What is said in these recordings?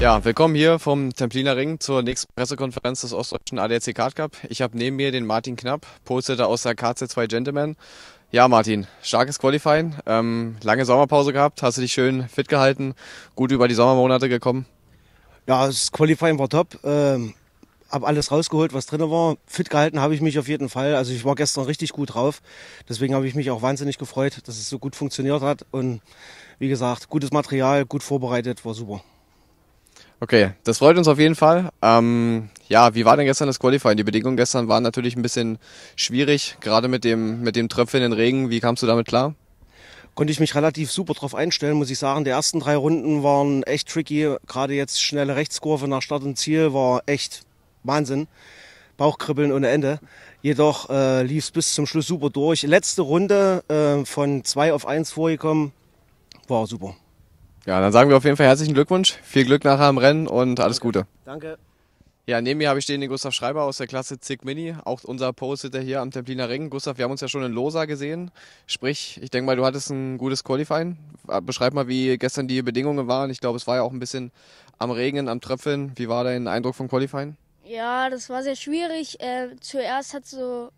Ja, willkommen hier vom Templiner Ring zur nächsten Pressekonferenz des Ostdeutschen ADAC Card Cup. Ich habe neben mir den Martin Knapp, Polsetter aus der KC2 Gentleman. Ja, Martin, starkes Qualifying, ähm, lange Sommerpause gehabt, hast du dich schön fit gehalten, gut über die Sommermonate gekommen? Ja, das Qualifying war top. Ähm, hab alles rausgeholt, was drin war. Fit gehalten habe ich mich auf jeden Fall. Also ich war gestern richtig gut drauf. Deswegen habe ich mich auch wahnsinnig gefreut, dass es so gut funktioniert hat. Und wie gesagt, gutes Material, gut vorbereitet, war super. Okay, das freut uns auf jeden Fall. Ähm, ja, wie war denn gestern das Qualifying? Die Bedingungen gestern waren natürlich ein bisschen schwierig, gerade mit dem, mit dem tröpfelnden Regen. Wie kamst du damit klar? Konnte ich mich relativ super drauf einstellen, muss ich sagen. Die ersten drei Runden waren echt tricky. Gerade jetzt schnelle Rechtskurve nach Start und Ziel war echt Wahnsinn. Bauchkribbeln ohne Ende. Jedoch äh, lief es bis zum Schluss super durch. Letzte Runde äh, von zwei auf eins vorgekommen, war super. Ja, dann sagen wir auf jeden Fall herzlichen Glückwunsch, viel Glück nachher im Rennen und alles Gute. Danke. Ja, neben mir habe ich stehen den Gustav Schreiber aus der Klasse Zig Mini, auch unser Poster hier am Templiner Ring. Gustav, wir haben uns ja schon in Losa gesehen. Sprich, ich denke mal, du hattest ein gutes Qualifying. Beschreib mal, wie gestern die Bedingungen waren. Ich glaube, es war ja auch ein bisschen am Regnen, am Tröpfeln. Wie war dein Eindruck vom Qualifying? Ja, das war sehr schwierig. Äh, zuerst hat so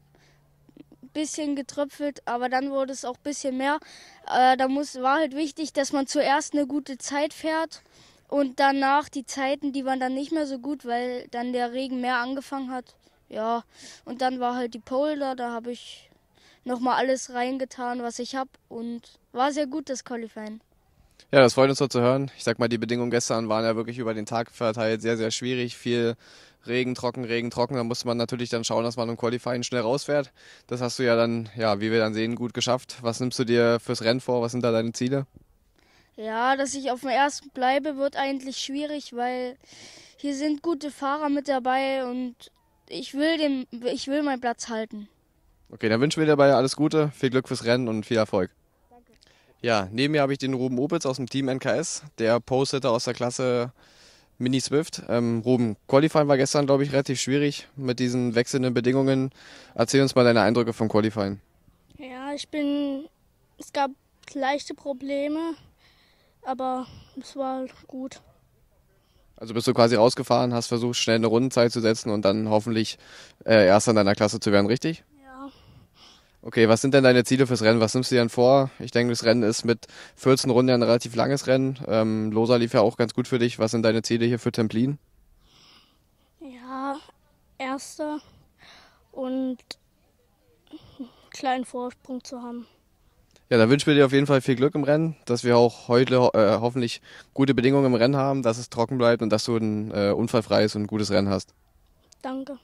bisschen getröpfelt, aber dann wurde es auch ein bisschen mehr. Äh, da muss, war halt wichtig, dass man zuerst eine gute Zeit fährt und danach die Zeiten, die waren dann nicht mehr so gut, weil dann der Regen mehr angefangen hat. Ja, und dann war halt die Pole da, da habe ich nochmal alles reingetan, was ich habe und war sehr gut das Qualifying. Ja, das freut uns so zu hören. Ich sag mal, die Bedingungen gestern waren ja wirklich über den Tag verteilt sehr, sehr schwierig. Viel Regen, trocken, Regen, trocken. Da musste man natürlich dann schauen, dass man im Qualifying schnell rausfährt. Das hast du ja dann, ja, wie wir dann sehen, gut geschafft. Was nimmst du dir fürs Rennen vor? Was sind da deine Ziele? Ja, dass ich auf dem ersten bleibe, wird eigentlich schwierig, weil hier sind gute Fahrer mit dabei und ich will, den, ich will meinen Platz halten. Okay, dann wünschen wir dir dabei alles Gute, viel Glück fürs Rennen und viel Erfolg. Danke. Ja, neben mir habe ich den Ruben Opitz aus dem Team NKS, der Post-Hitter aus der Klasse Mini Swift. Ähm, Ruben, Qualifying war gestern, glaube ich, relativ schwierig mit diesen wechselnden Bedingungen. Erzähl uns mal deine Eindrücke vom Qualifying. Ja, ich bin. Es gab leichte Probleme, aber es war gut. Also bist du quasi rausgefahren, hast versucht, schnell eine Rundenzeit zu setzen und dann hoffentlich äh, Erster in deiner Klasse zu werden, richtig? Okay, was sind denn deine Ziele fürs Rennen? Was nimmst du dir denn vor? Ich denke, das Rennen ist mit 14 Runden ja ein relativ langes Rennen. Ähm, Losa lief ja auch ganz gut für dich. Was sind deine Ziele hier für Templin? Ja, erster und einen kleinen Vorsprung zu haben. Ja, dann wünschen wir dir auf jeden Fall viel Glück im Rennen, dass wir auch heute äh, hoffentlich gute Bedingungen im Rennen haben, dass es trocken bleibt und dass du ein äh, unfallfreies und gutes Rennen hast. Danke.